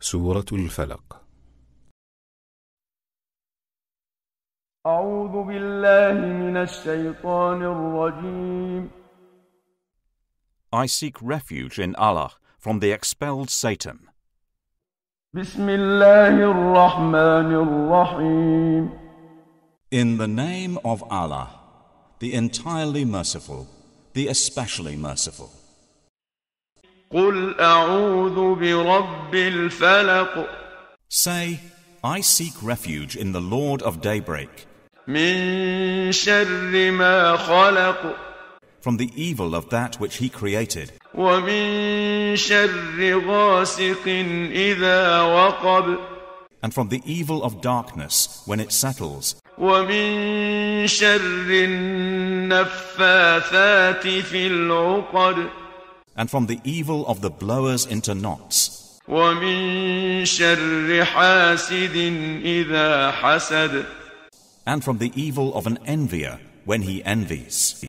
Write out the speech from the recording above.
سورة الفلق أعوذ بالله من الشيطان الرجيم I seek refuge in Allah from the expelled Satan. بسم الله الرحمن الرحيم In the name of Allah, the entirely merciful, the especially merciful. قل أعوذ برب الفلق Say, I seek refuge in the Lord of daybreak, من شر ما خلق from the evil of that which He created, ومن شر غاسق إذا وقب and from the evil of darkness when it settles, ومن شر النفاثات في العقد and from the evil of the blowers into knots. And from the evil of an envier when he envies.